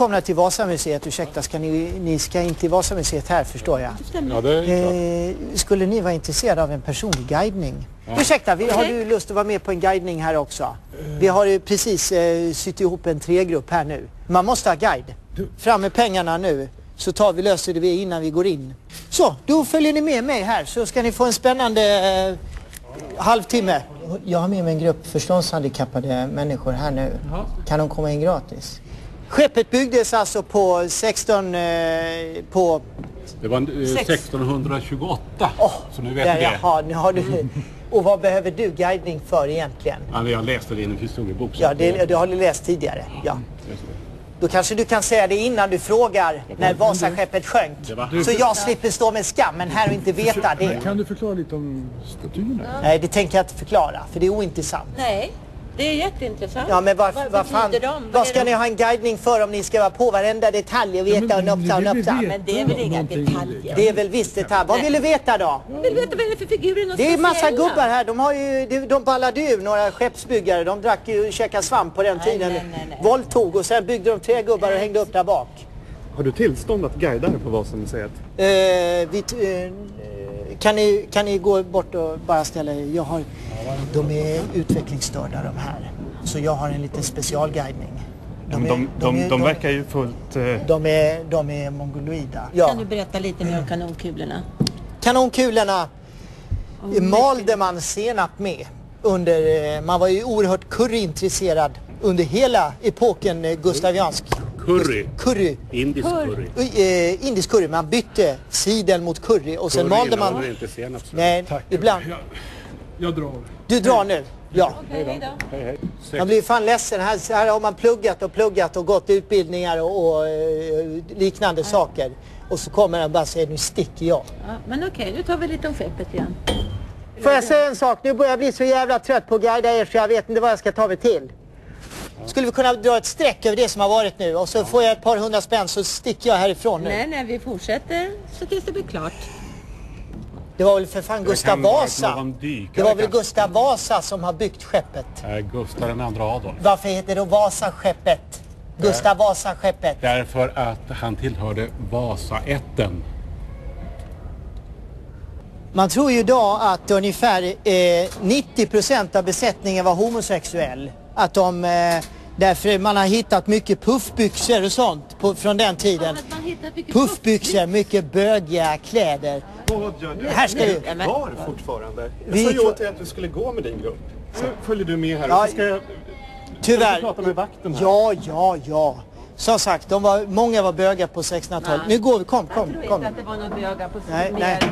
Välkomna till Vasamuseet. Ursäkta, ska ni, ni ska in till Vasamuseet här förstår jag. Ja, det är. Eh, skulle ni vara intresserade av en personlig guidning? Ursäkta, vi, har du lust att vara med på en guidning här också? Vi har ju precis eh, sytt ihop en tregrupp här nu. Man måste ha guide. Fram med pengarna nu så tar vi löser det vi innan vi går in. Så, då följer ni med mig här så ska ni få en spännande eh, halvtimme. Jag har med mig en grupp förståndshandikappade människor här nu. Kan de komma in gratis? Skeppet byggdes alltså på 16... Eh, på... Det var eh, Sex. 1628, Åh, så nu vet där, ni det. Jaha, nu har du... Och vad behöver du guidning för egentligen? Ja, jag läste det i en historiebok. så Ja, det, det har du läst tidigare. Ja. Det. Då kanske du kan säga det innan du frågar när Vasaskeppet sjönk. Så jag slipper stå med skammen här och inte veta det. Kan du förklara lite om statyerna? Nej, det tänker jag inte förklara, för det är ointressant. Nej, det är jätteintressant. Ja, men vad, vad vad fan, vad ska de? ni ha en guidning för om ni ska vara på varenda detalj och veta men och nopsa och veta. Men det är väl inga detaljer? Det är väl visst detalj. Vad vill du veta då? Jag vill veta vad det är för figurer Det är massa gubbar här. De, har ju, de, de ballade ur, några skeppsbyggare. De drack ju och käkade svamp på den Nej, tiden. nej, nej, nej. Våldtog och sen byggde de tre gubbar och hängde upp där bak. Har du tillstånd att guida här på Vasamuseet? Eh, vi, eh, kan, ni, kan ni gå bort och bara ställa er? Jag har, de är utvecklingsstörda de här. Så jag har en liten specialguidning. De, de, de, de, verkar ju fullt... Eh, de, är, de är mongoloida. Ja. Kan du berätta lite mer om kanonkulorna? Kanonkulorna malde man senap med. Under, eh, man var ju oerhört curryintresserad under hela epoken eh, gustaviansk. Curry. Curry. Indisk curry. Eh, indisk curry. Man bytte siden mot curry och sen Curry malde man... inte senap. Nej, ibland. Jag, jag drar. Du drar nu. Ja. Hej, hej. Man blir fan ledsen. Här, här har man pluggat och pluggat och gått utbildningar och, och eh, liknande saker. Och så kommer han och bara säger nu sticker jag. Ja, men okej, nu tar vi lite om skeppet igen. Får jag säga en sak? Nu börjar jag bli så jävla trött på att guida er så jag vet inte vad jag ska ta mig till. Skulle vi kunna dra ett streck över det som har varit nu och så får jag ett par hundra spänn så sticker jag härifrån nu. Nej, nej, vi fortsätter så tills det blir klart. Det var väl för fan Gustav Vasa. Det var väl kanske. Gustav Vasa som har byggt skeppet. Eh, Gustav den andra Adolf. Varför heter det då Vasaskeppet? Gustav Vasa-skeppet. Därför att han tillhörde Vasaätten. Man tror ju idag att ungefär eh, 90% av besättningen var homosexuell. Att de, eh, därför man har hittat mycket puffbyxor och sånt på, från den tiden. Puffbyxor, mycket bögiga kläder. Vad gör du? Här ska du. du kvar fortfarande. Jag sa ju åt dig att du skulle gå med din grupp. Så mm. följer du med här. och Ja, ska jag, tyvärr. Ska prata med vakten här. Ja, ja, ja. Som sagt, de var, många var bögar på 1600-talet. Nu går vi, kom, kom. Jag tror inte att det var några bögar på 1600-talet.